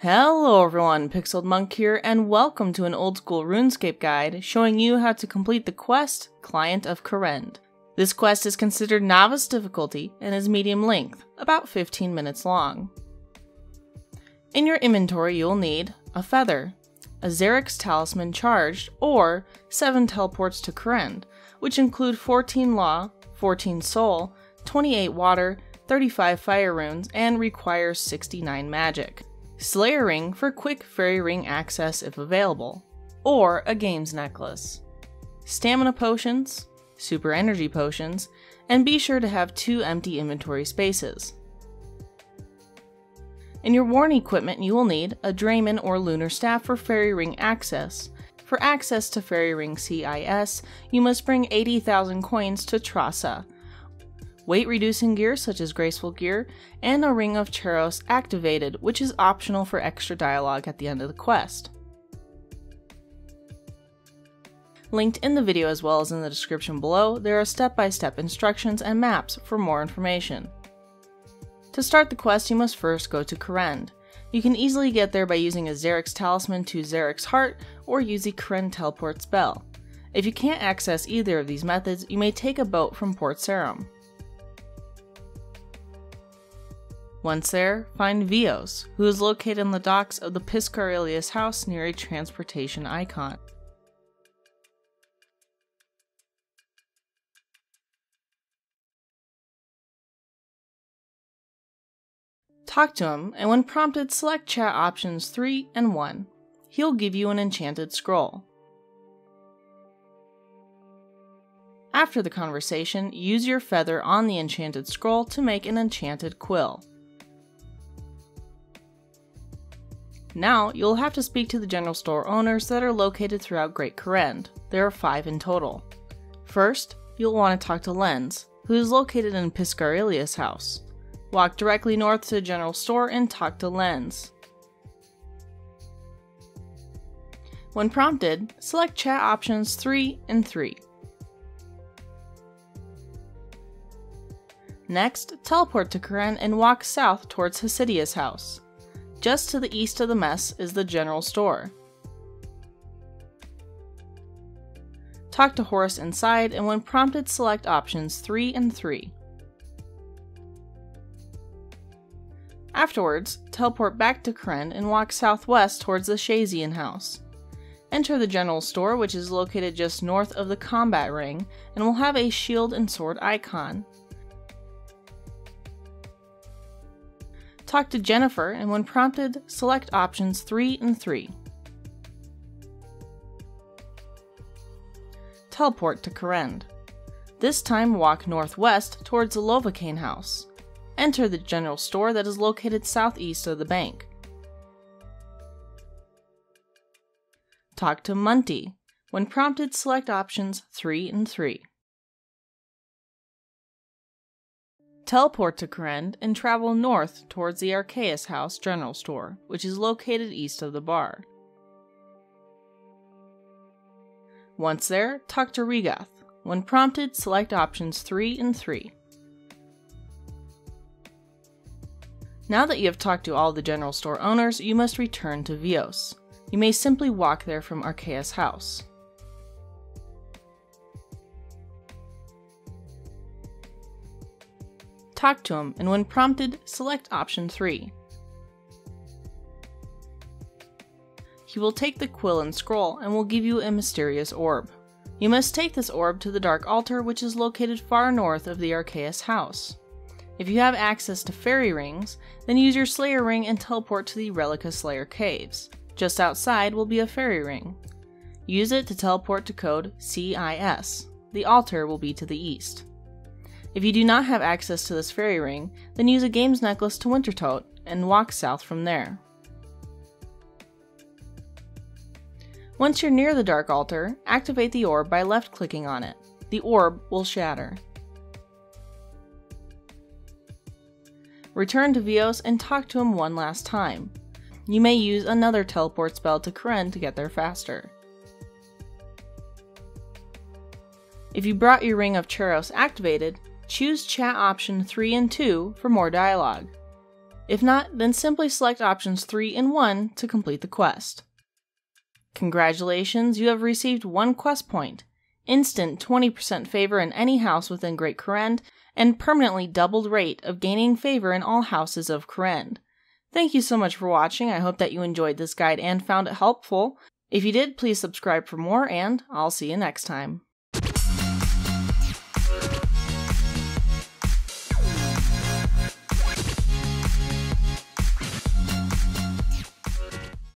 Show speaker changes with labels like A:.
A: Hello everyone, Pixeled Monk here, and welcome to an old school RuneScape guide showing you how to complete the quest Client of Kourend. This quest is considered novice difficulty and is medium length, about 15 minutes long. In your inventory you'll need a feather, a Xeric's talisman charged, or 7 teleports to Kourend, which include 14 law, 14 soul, 28 water, 35 fire runes, and requires 69 magic. Slayer Ring for quick Fairy Ring access if available, or a Games Necklace. Stamina Potions, Super Energy Potions, and be sure to have two empty inventory spaces. In your worn equipment, you will need a Dramen or Lunar Staff for Fairy Ring access. For access to Fairy Ring CIS, you must bring 80,000 coins to Trassa, weight reducing gear such as graceful gear, and a ring of Charos activated, which is optional for extra dialogue at the end of the quest. Linked in the video as well as in the description below, there are step-by-step -step instructions and maps for more information. To start the quest, you must first go to Kourend. You can easily get there by using a Xeric's Talisman to Xeric's Heart or use the Kourend Teleport spell. If you can't access either of these methods, you may take a boat from Port Sarim. Once there, find Veos, who is located in the docks of the Piscarilius house near a transportation icon. Talk to him, and when prompted, select chat options 3 and 1. He'll give you an enchanted scroll. After the conversation, use your feather on the enchanted scroll to make an enchanted quill. Now, you'll have to speak to the general store owners that are located throughout Great Kourend. There are five in total. First, you'll want to talk to Leenz, who is located in Piscarilius house. Walk directly north to the general store and talk to Leenz. When prompted, select chat options 3 and 3. Next, teleport to Kourend and walk south towards Hosidius house. Just to the east of the mess is the general store. Talk to Horace inside, and when prompted, select options 3 and 3. Afterwards, teleport back to Kourend and walk southwest towards the Shayzien house. Enter the general store, which is located just north of the combat ring, and will have a shield and sword icon. Talk to Jennifer, and when prompted, select options 3 and 3. Teleport to Kourend. This time walk northwest towards the Lovakengj house. Enter the general store that is located southeast of the bank. Talk to Munty. When prompted, select options 3 and 3. Teleport to Kourend and travel north towards the Arceuus House general store, which is located east of the bar. Once there, talk to Regath. When prompted, select options 3 and 3. Now that you have talked to all the general store owners, you must return to Veos. You may simply walk there from Arceuus House. Talk to him, and when prompted, select option 3. He will take the quill and scroll and will give you a mysterious orb. You must take this orb to the Dark Altar, which is located far north of the Arceuus house. If you have access to fairy rings, then use your Slayer ring and teleport to the Rellekka Slayer caves. Just outside will be a fairy ring. Use it to teleport to code CIS. The altar will be to the east. If you do not have access to this fairy ring, then use a games necklace to Wintertodt and walk south from there. Once you're near the Dark Altar, activate the orb by left clicking on it. The orb will shatter. Return to Veos and talk to him one last time. You may use another teleport spell to Kourend to get there faster. If you brought your Ring of Charos activated, choose chat option 3 and 2 for more dialogue. If not, then simply select options 3 and 1 to complete the quest. Congratulations, you have received one quest point, instant 20% favor in any house within Great Kourend, and permanently doubled rate of gaining favor in all houses of Kourend. Thank you so much for watching. I hope that you enjoyed this guide and found it helpful. If you did, please subscribe for more, and I'll see you next time.